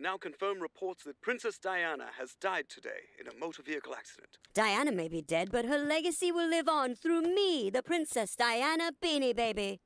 now confirm reports that Princess Diana has died today in a motor vehicle accident. Diana may be dead, but her legacy will live on through me, the Princess Diana Beanie Baby.